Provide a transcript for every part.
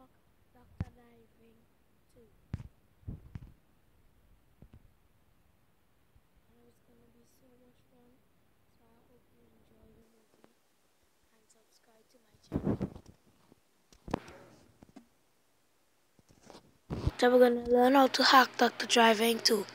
Hawk Doctor Driving 2. And gonna be so much fun. So I hope you enjoy the movie and subscribe to my channel. So we're gonna learn how to hack Dr. Driving 2.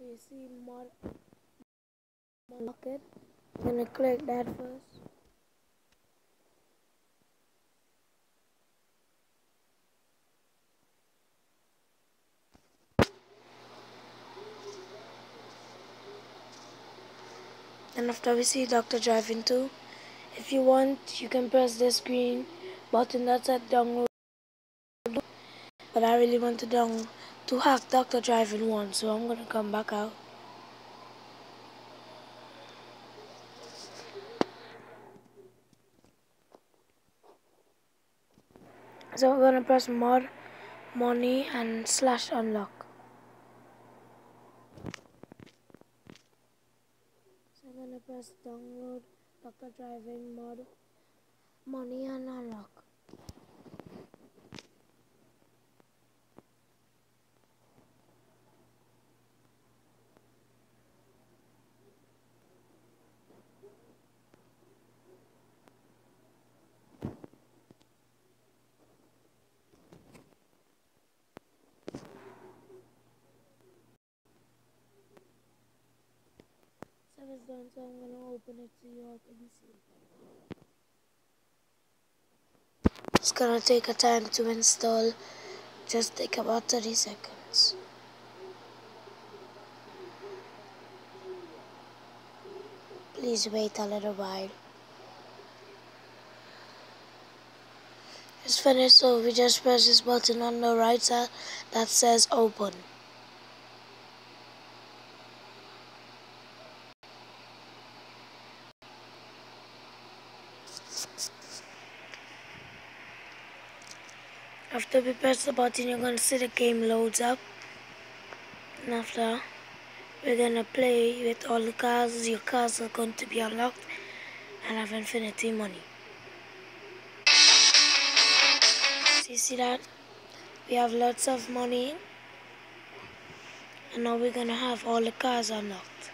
So you see mod market. I'm gonna click that first. And after we see Dr. Driving 2, if you want, you can press this green button that said download. But I really want to download to hack Dr. Driving 1, so I'm gonna come back out. So we're gonna press mod, money, and slash unlock. So I'm gonna press download Dr. Driving mod, money, and unlock. Done, so I'm gonna open it so you all can see. It's gonna take a time to install, just take about 30 seconds. Please wait a little while. It's finished, so we just press this button on the right side that says open. After we press the button, you're going to see the game loads up. And after, we're going to play with all the cars. Your cars are going to be unlocked and have infinity money. So you see that? We have lots of money. And now we're going to have all the cars unlocked.